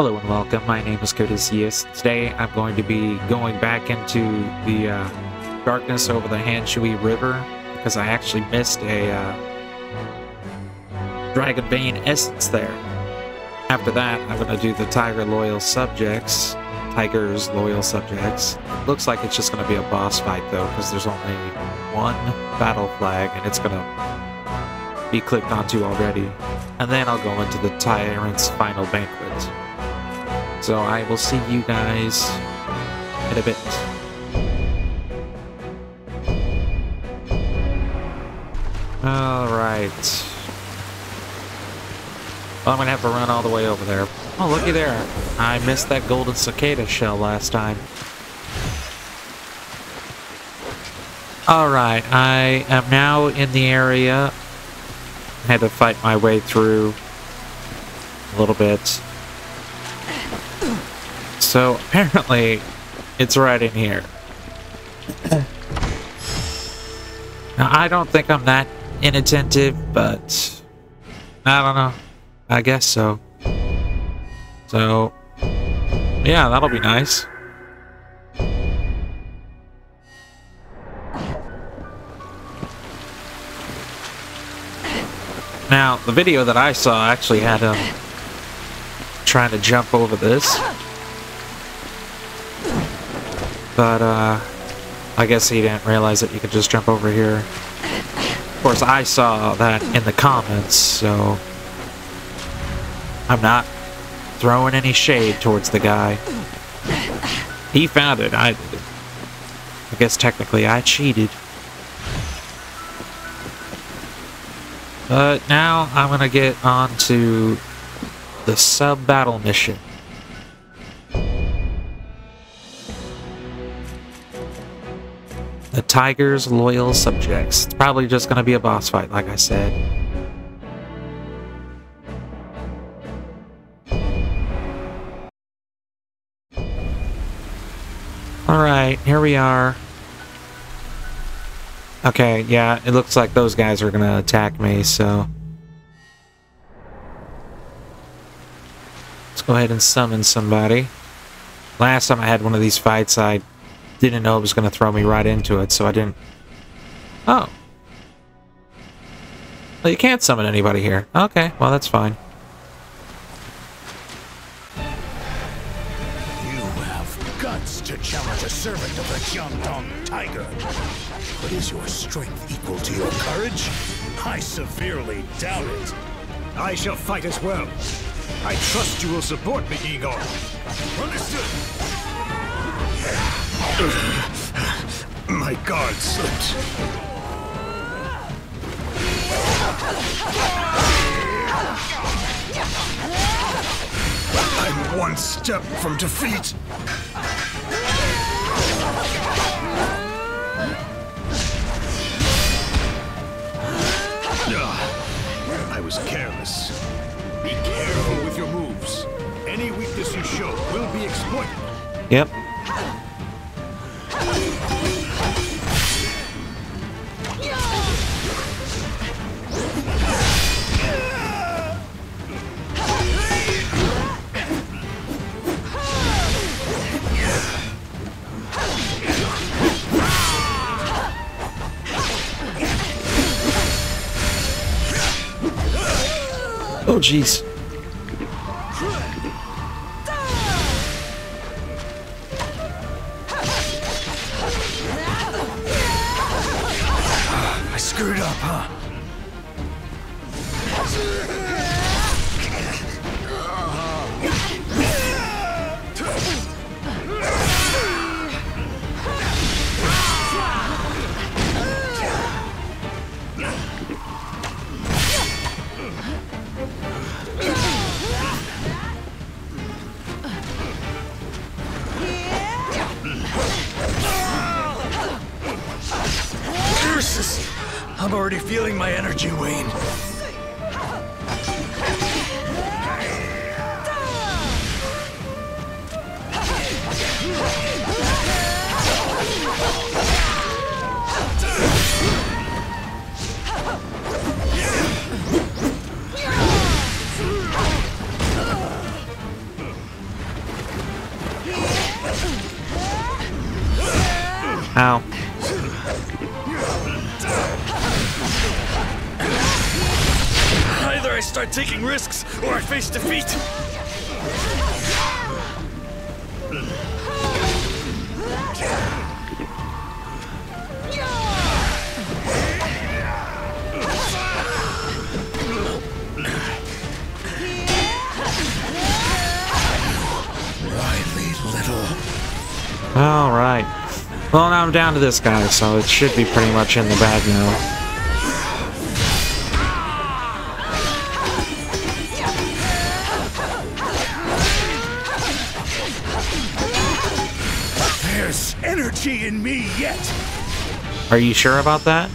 Hello and welcome. My name is Codicius. Today I'm going to be going back into the uh, darkness over the Hanshui River because I actually missed a uh, Dragon Vein essence there. After that, I'm going to do the Tiger Loyal Subjects. Tiger's Loyal Subjects. Looks like it's just going to be a boss fight though because there's only one battle flag and it's going to be clicked onto already. And then I'll go into the Tyrant's Final Banquet. So I will see you guys in a bit. Alright. Well, I'm gonna have to run all the way over there. Oh, looky there. I missed that golden cicada shell last time. Alright, I am now in the area. I had to fight my way through a little bit. So apparently, it's right in here. Now, I don't think I'm that inattentive, but I don't know. I guess so. So, yeah, that'll be nice. Now, the video that I saw actually had him trying to jump over this. But, uh, I guess he didn't realize that you could just jump over here. Of course, I saw that in the comments, so... I'm not throwing any shade towards the guy. He found it, I I guess technically I cheated. But now I'm gonna get on to the sub-battle mission. The Tiger's Loyal Subjects. It's probably just gonna be a boss fight, like I said. Alright, here we are. Okay, yeah, it looks like those guys are gonna attack me, so... Let's go ahead and summon somebody. Last time I had one of these fights, I didn't know it was gonna throw me right into it, so I didn't... Oh. Well, you can't summon anybody here. Okay, well, that's fine. You have guts to challenge a servant of the Jiangdong Tiger. But is your strength equal to your courage? I severely doubt it. I shall fight as well. I trust you will support me, Igor. Understood. My guard slipped. I'm one step from defeat. Ah, I was careless. Be careful with your moves. Any weakness you show will be exploited. Yep. Jeez. Already feeling my energy wane. Well, down to this guy, so it should be pretty much in the bag now. There's energy in me yet. Are you sure about that?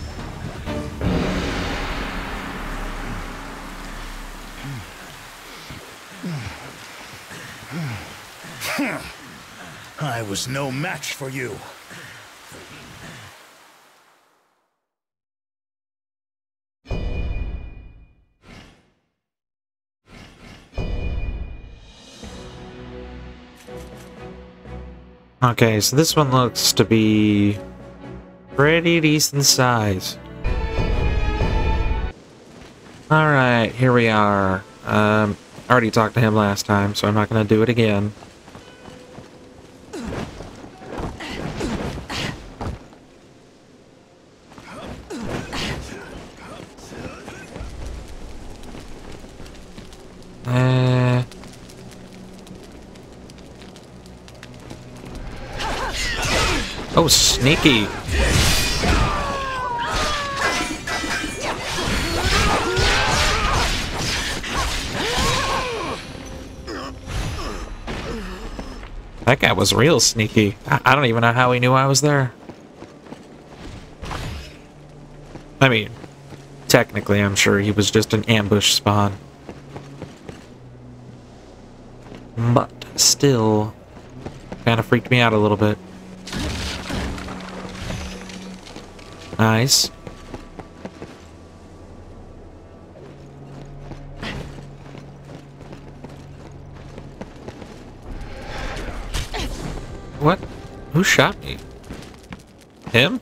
I was no match for you. Okay, so this one looks to be pretty decent size. Alright, here we are. Um, I already talked to him last time, so I'm not going to do it again. Sneaky. That guy was real sneaky. I, I don't even know how he knew I was there. I mean, technically, I'm sure he was just an ambush spawn. But still, kind of freaked me out a little bit. Nice. What? Who shot me? Him?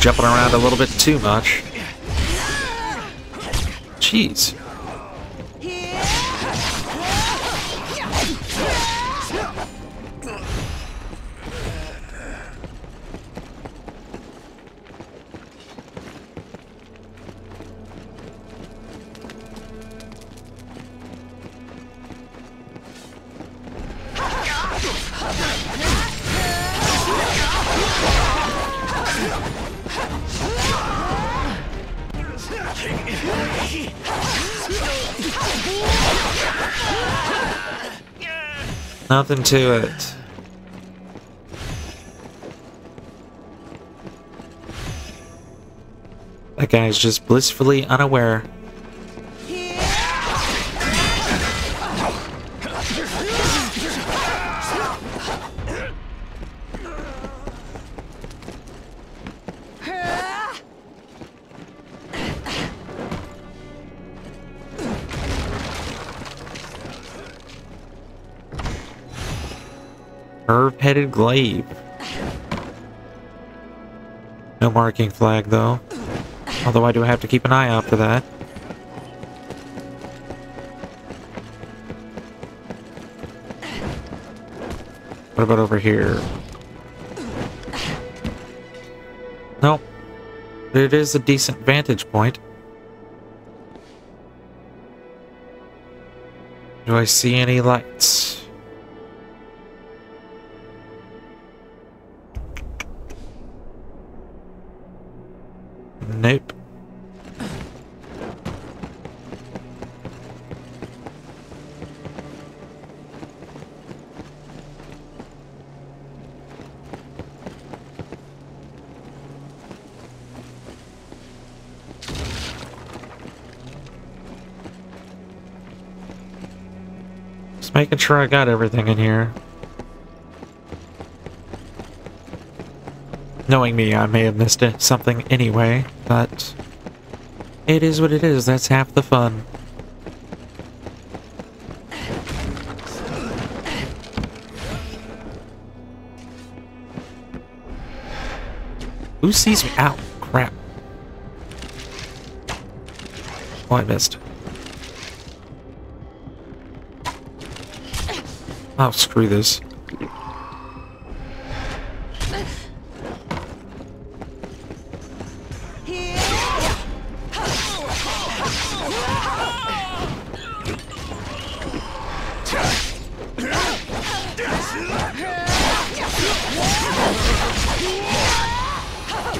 Jumping around a little bit too much. Jeez. Nothing to it. That guy's just blissfully unaware. Curve-headed glaive. No marking flag, though. Although I do have to keep an eye out for that. What about over here? Nope. It is a decent vantage point. Do I see any lights? sure I got everything in here. Knowing me, I may have missed it, something anyway, but it is what it is. That's half the fun. Who sees me? Ow, crap. Oh, I missed. Oh, screw this.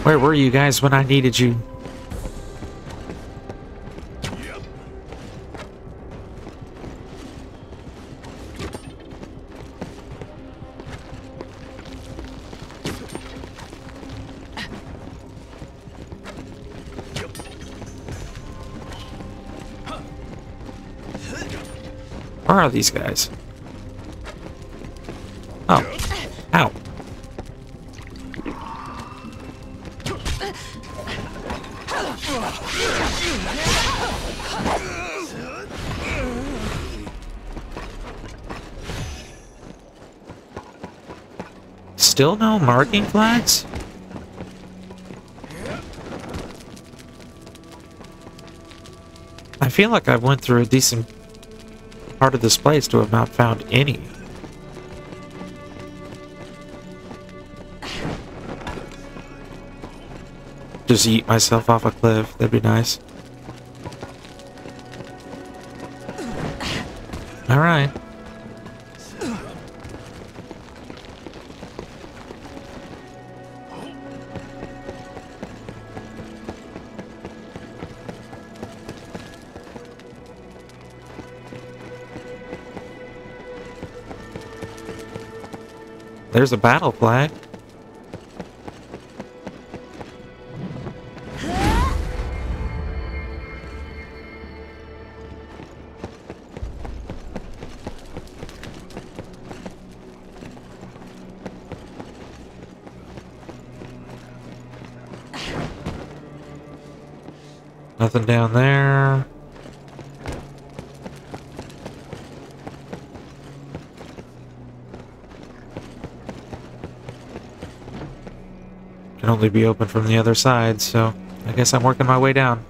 Where were you guys when I needed you? Are these guys? Oh. Ow. Still no marking flags? I feel like I went through a decent part of this place to have not found any. Just eat myself off a cliff, that'd be nice. There's a battle flag. Nothing down there. Can only be open from the other side, so I guess I'm working my way down.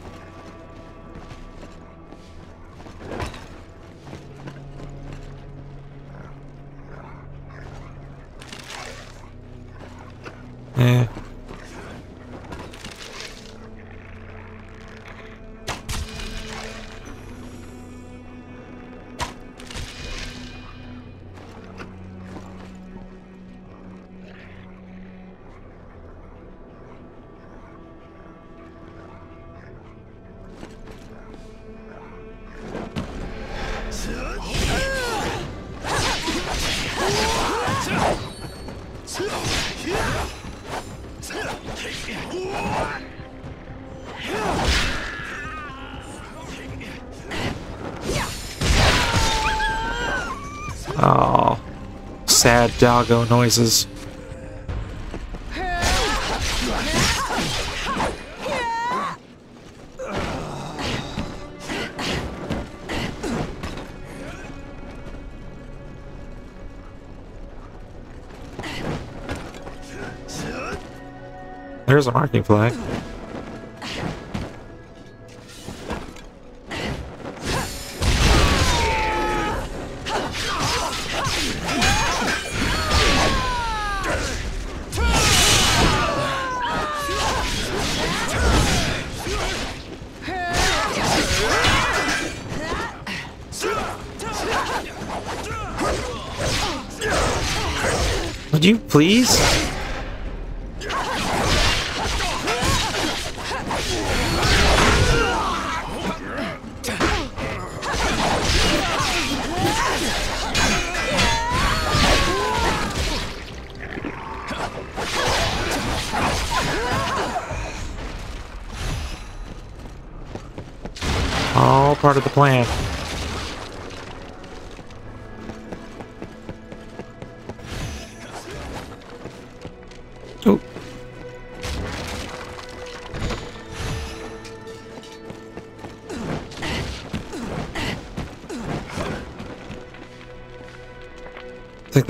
Sad doggo noises. There's a marking flag.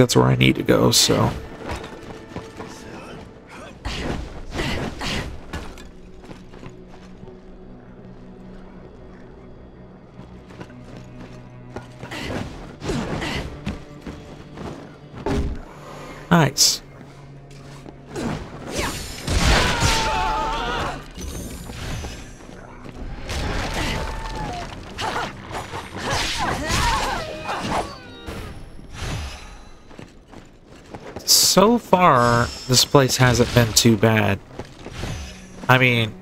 That's where I need to go, so. This place hasn't been too bad. I mean,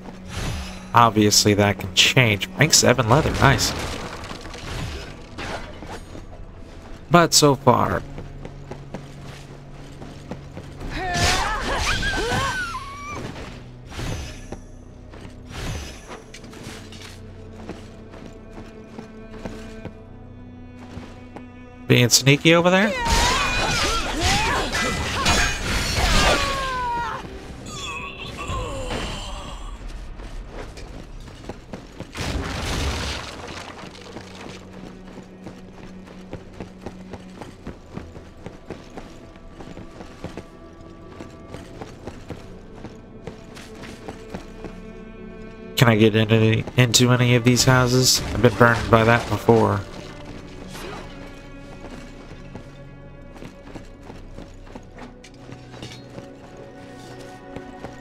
obviously that can change. Rank 7 leather, nice. But so far, being sneaky over there? Can I get into into any of these houses? I've been burned by that before.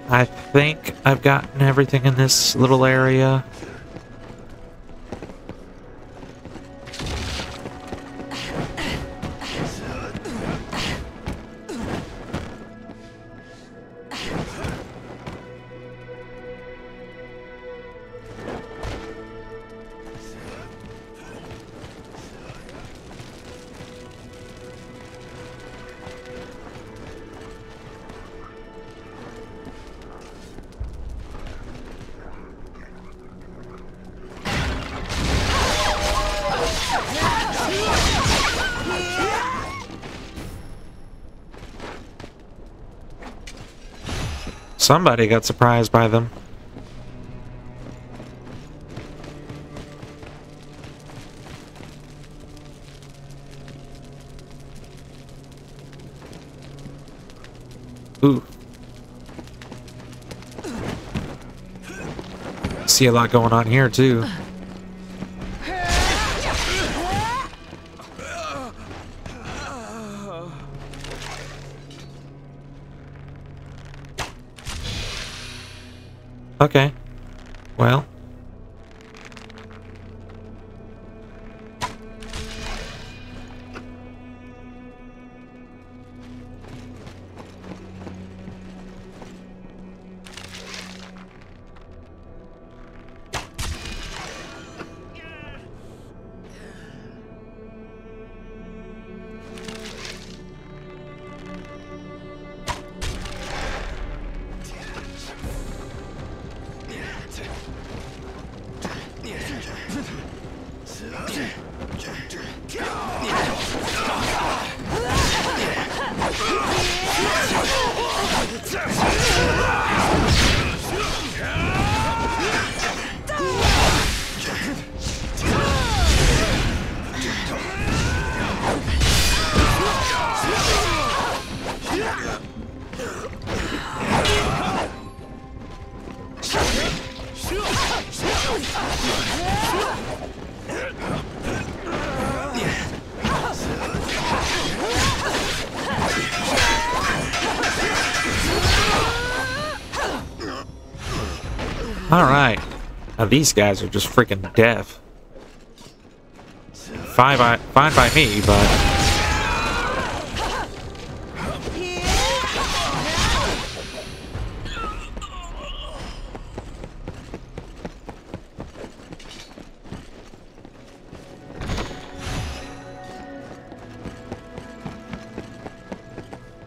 I think I've gotten everything in this little area. Somebody got surprised by them. Ooh. See a lot going on here too. Okay. Well. These guys are just freaking deaf. Fine by, fine by me, but...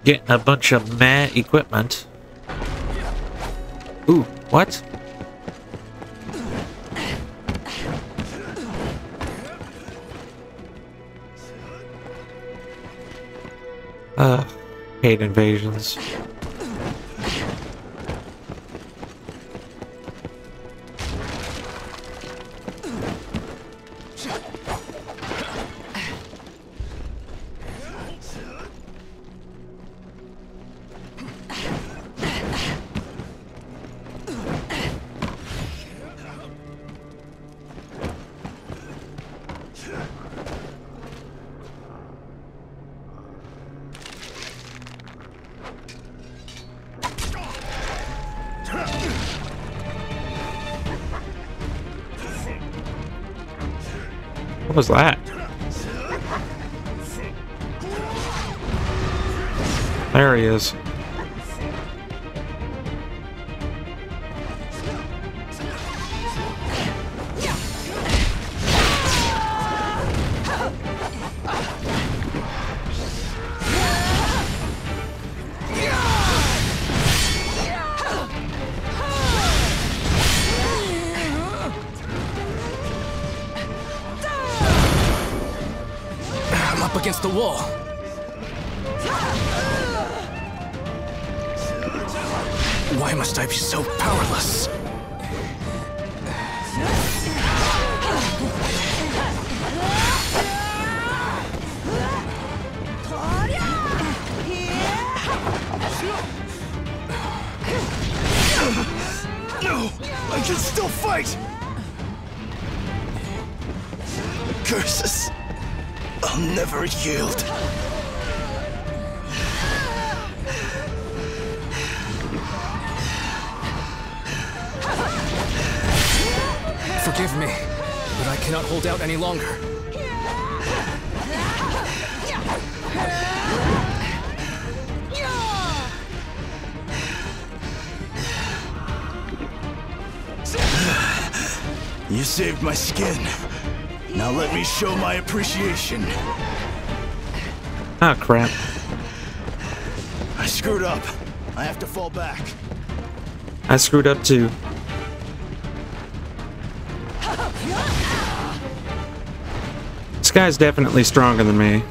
Getting a bunch of meh equipment. Ooh, what? Uh, hate invasions. Was that? There he is. Against the wall. Why must I be so powerless? No! I can still fight! Curses! I'll never yield. Forgive me, but I cannot hold out any longer. You saved my skin. Now let me show my appreciation. Oh, crap. I screwed up. I have to fall back. I screwed up too. This guy's definitely stronger than me.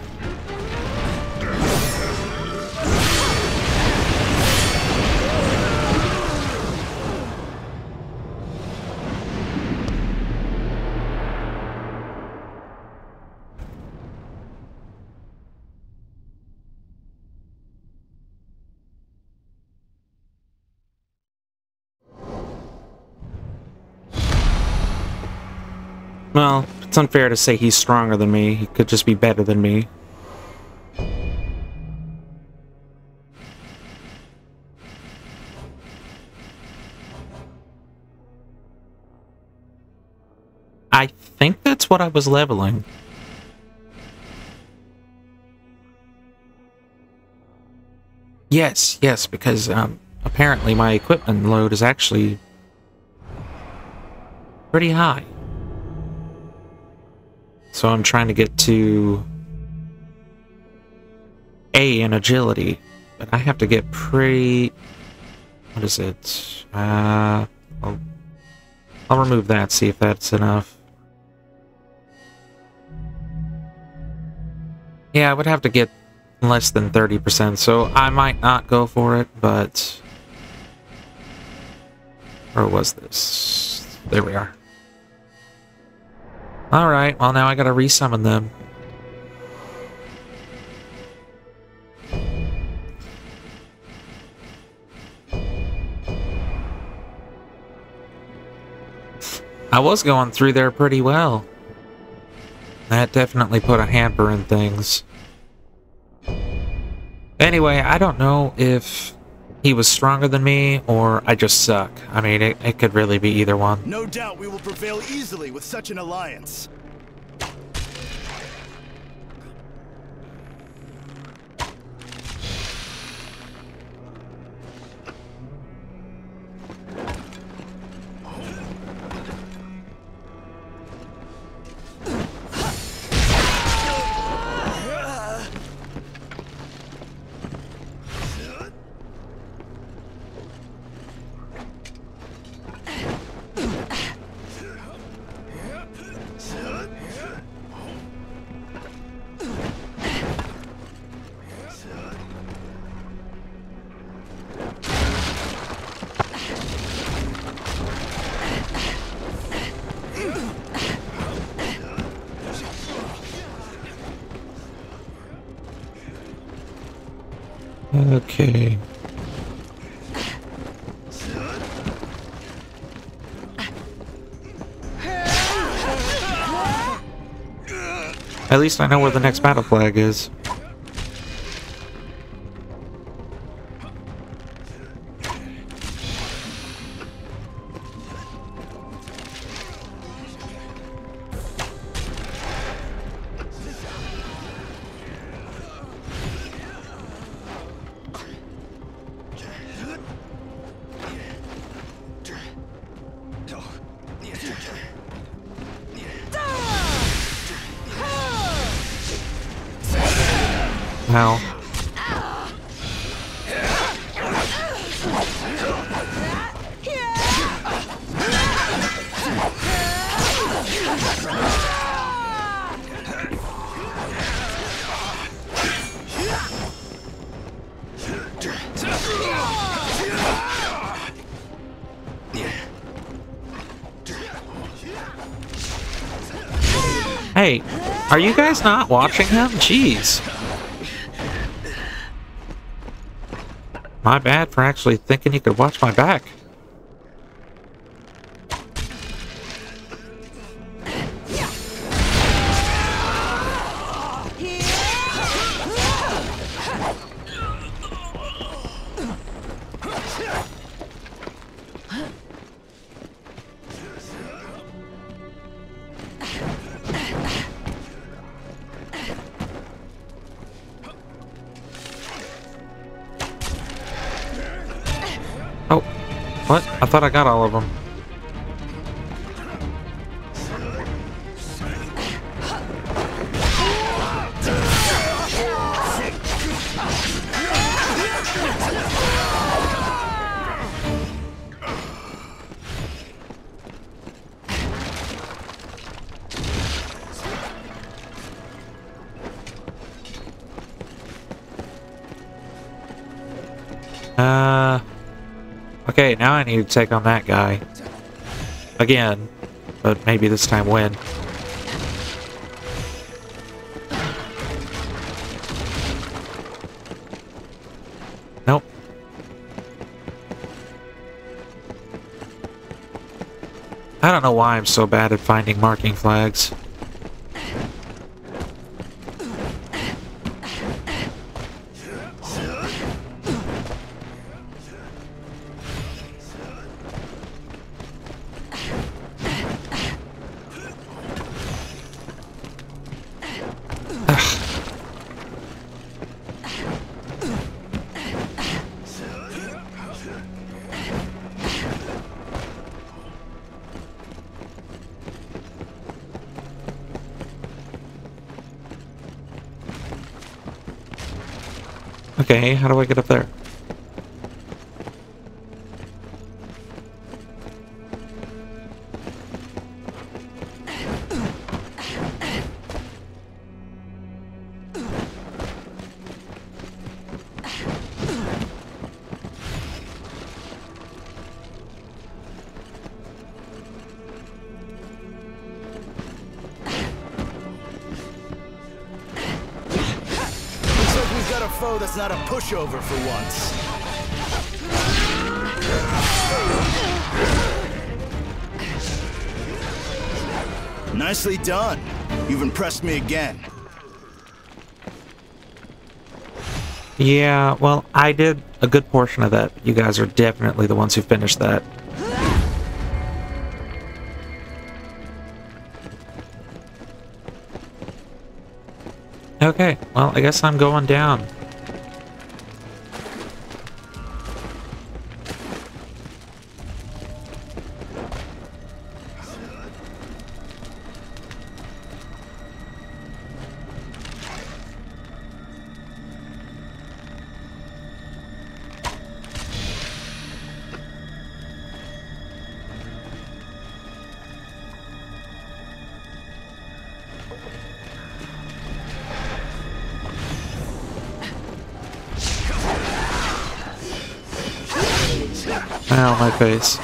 Well, it's unfair to say he's stronger than me. He could just be better than me. I think that's what I was leveling. Yes, yes, because um, apparently my equipment load is actually pretty high. So I'm trying to get to A in agility, but I have to get pretty. What is it? Uh, I'll, I'll remove that. See if that's enough. Yeah, I would have to get less than 30%, so I might not go for it, but... Or was this? There we are. Alright, well now I gotta resummon them. I was going through there pretty well. That definitely put a hamper in things. Anyway, I don't know if he was stronger than me or I just suck. I mean, it, it could really be either one. No doubt we will prevail easily with such an alliance. At least I know where the next battle flag is. Are you guys not watching him? Jeez. My bad for actually thinking you could watch my back. What? I thought I got all of them. Okay, now I need to take on that guy. Again, but maybe this time win. Nope. I don't know why I'm so bad at finding marking flags. Okay, how do I get up there? Pushover for once. Nicely done. You've impressed me again. Yeah, well, I did a good portion of that. You guys are definitely the ones who finished that. Okay, well, I guess I'm going down. Ow, my face.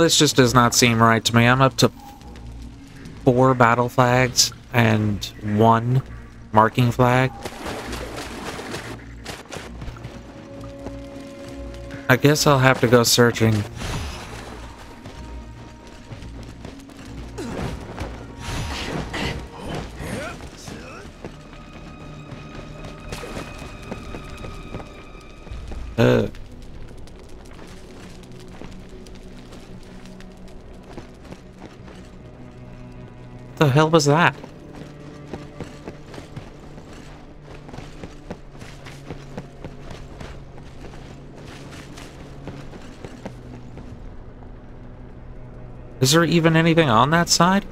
This just does not seem right to me. I'm up to four battle flags and one marking flag. I guess I'll have to go searching. Was that? Is there even anything on that side?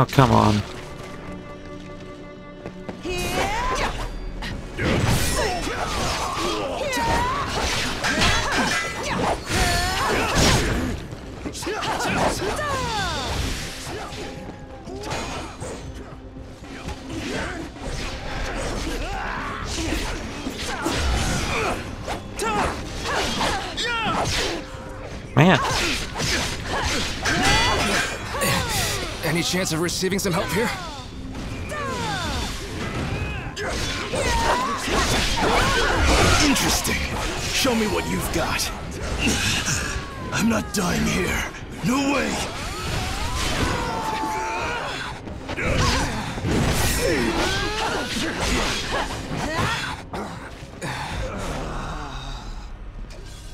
Oh, come on. Receiving some help here? Interesting. Show me what you've got. I'm not dying here. No way.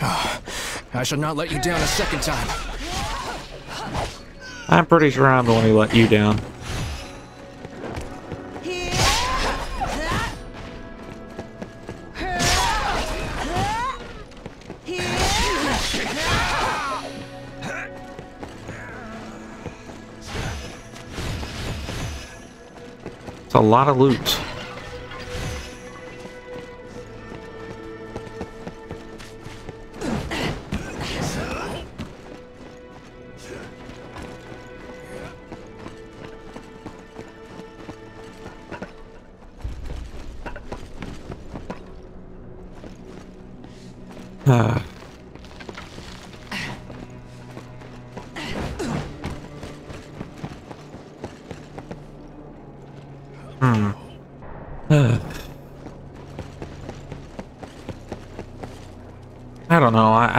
Ah, I shall not let you down a second time. I'm pretty sure I'm the one who let you down. It's a lot of loot.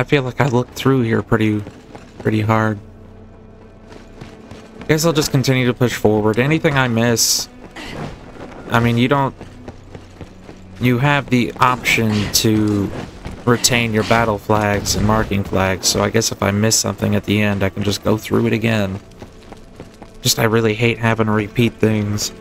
Feel like I looked through here pretty, pretty hard. Guess I'll just continue to push forward. Anything I miss, I mean, you don't. You have the option to retain your battle flags and marking flags, so I guess if I miss something at the end, I can just go through it again. Just, I really hate having to repeat things.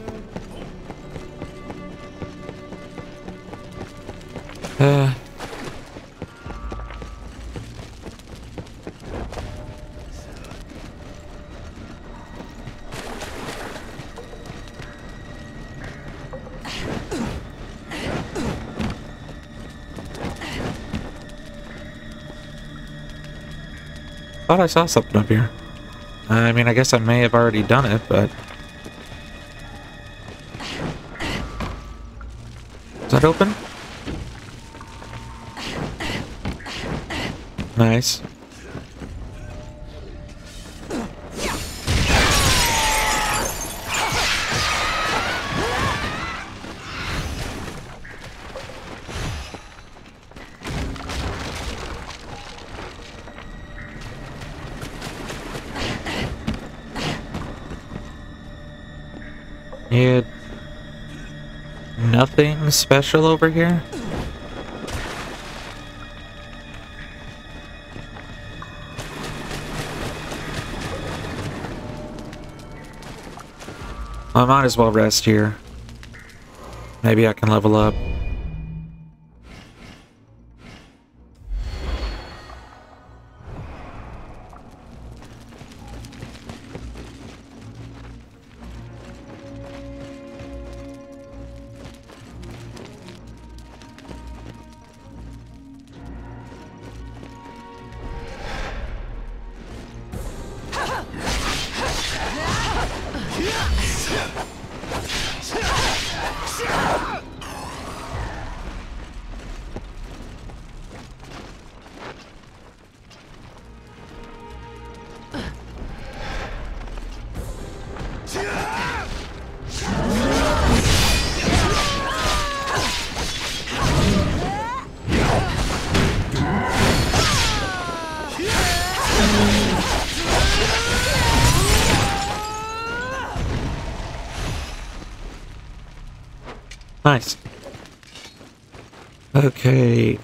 Thought I saw something up here. I mean, I guess I may have already done it, but... Is that open? Nice. Special over here? I might as well rest here. Maybe I can level up. Nice. Okay.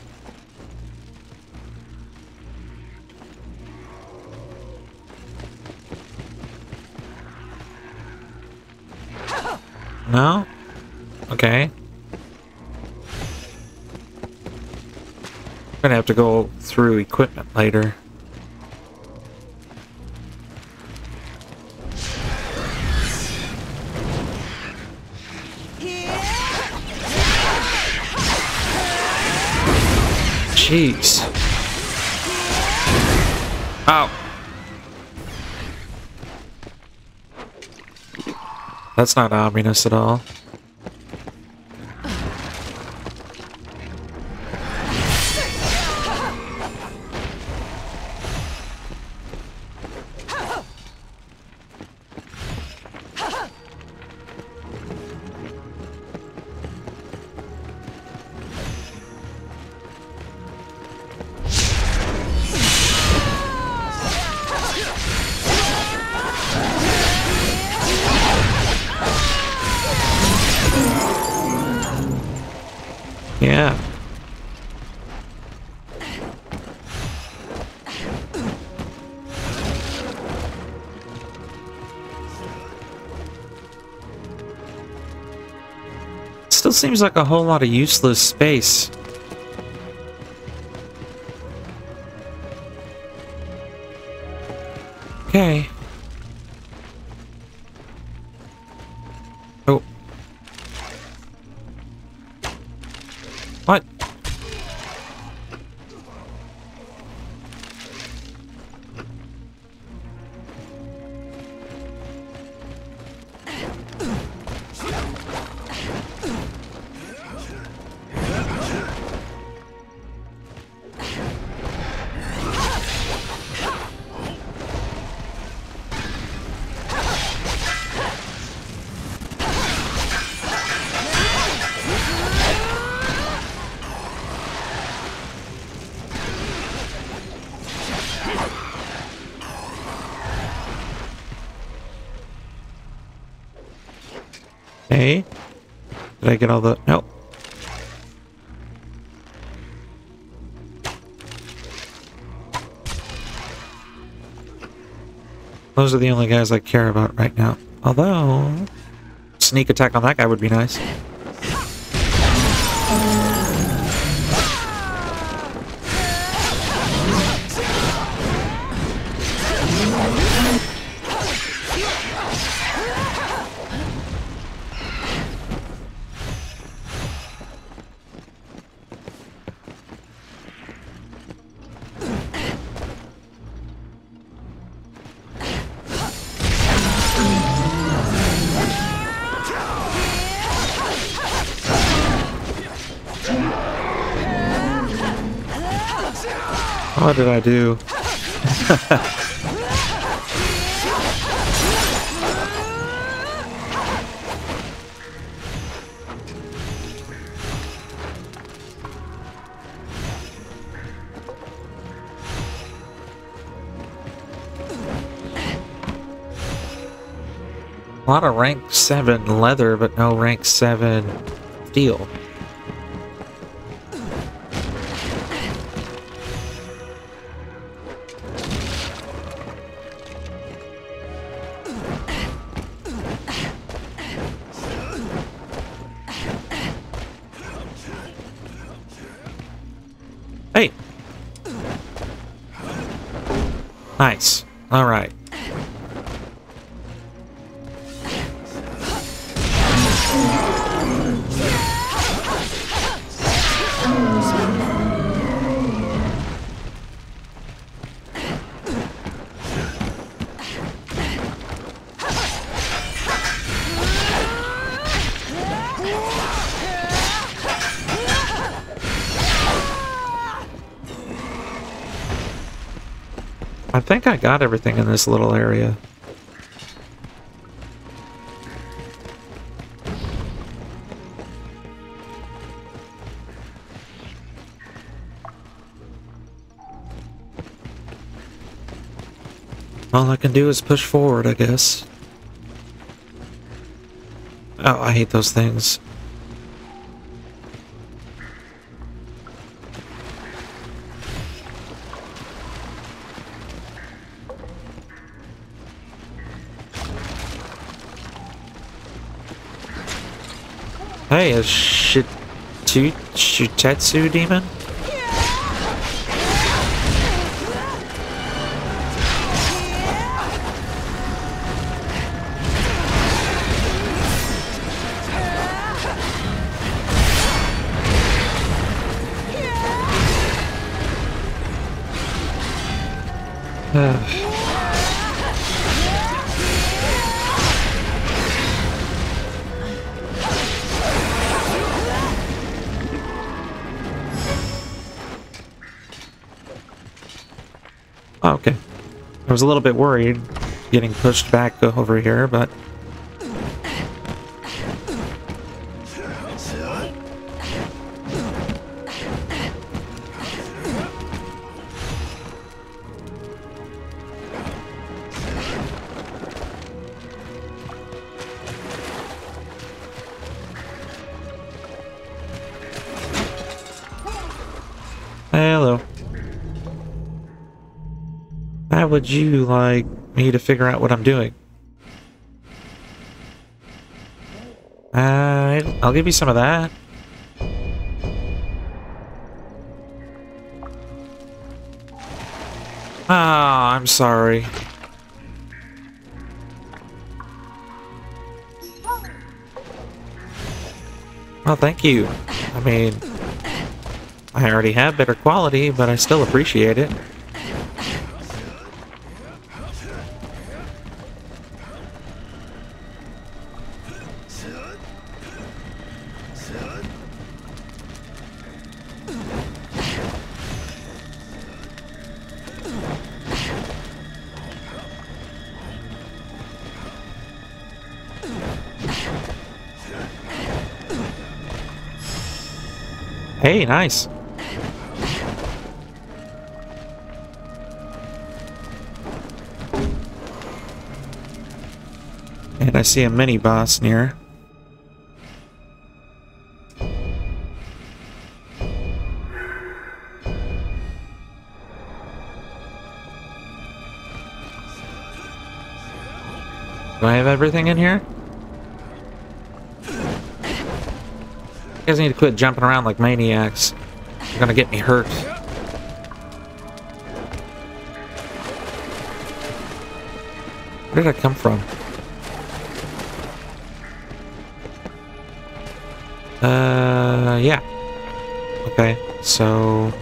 No? Okay. Gonna have to go through equipment later. Jeez. Ow. That's not ominous at all. Seems like a whole lot of useless space. Okay. Did I get all the... Nope. Those are the only guys I care about right now. Although... Sneak attack on that guy would be nice. Did I do? A lot of rank 7 leather, but no rank 7 steel. I got everything in this little area. All I can do is push forward, I guess. Oh, I hate those things. Hey, a shit Shutetsu demon? I was a little bit worried getting pushed back over here, but... would you like me to figure out what I'm doing? Uh, I'll give you some of that. Ah, I'm sorry. Well, thank you. I mean, I already have better quality, but I still appreciate it. Nice. And I see a mini boss near. Do I have everything in here? You guys need to quit jumping around like maniacs. You're gonna get me hurt. Where did I come from? Uh, yeah. Okay, so...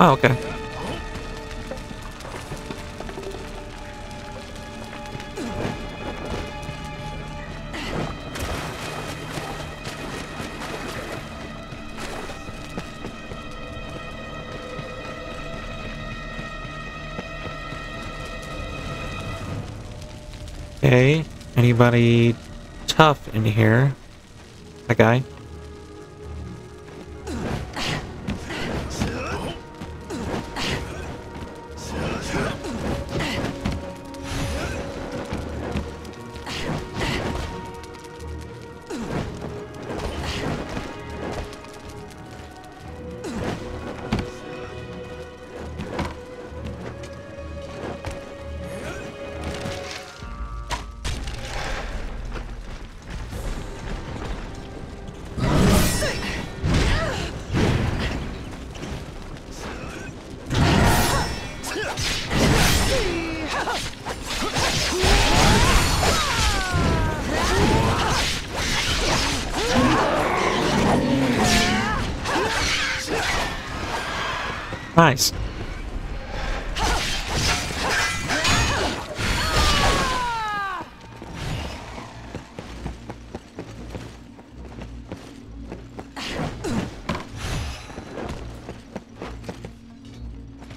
Oh, okay. Okay, anybody tough in here? That guy?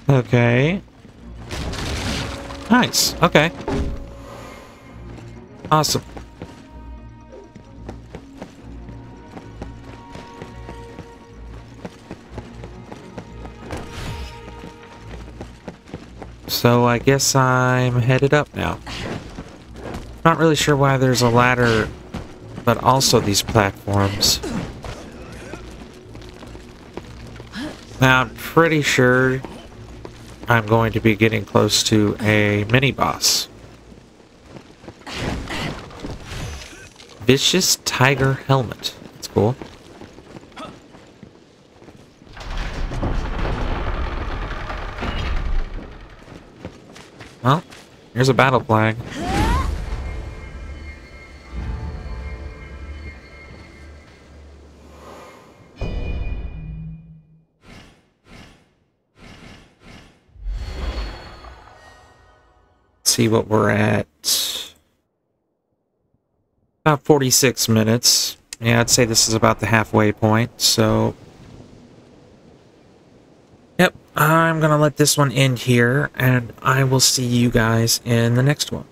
Okay. Nice. Okay. Awesome. So I guess I'm headed up now. Not really sure why there's a ladder, but also these platforms. Now I'm pretty sure I'm going to be getting close to a mini-boss. Vicious Tiger Helmet. That's cool. Well, here's a battle flag. See what we're at. About 46 minutes. Yeah, I'd say this is about the halfway point, so... Yep, I'm gonna let this one end here, and I will see you guys in the next one.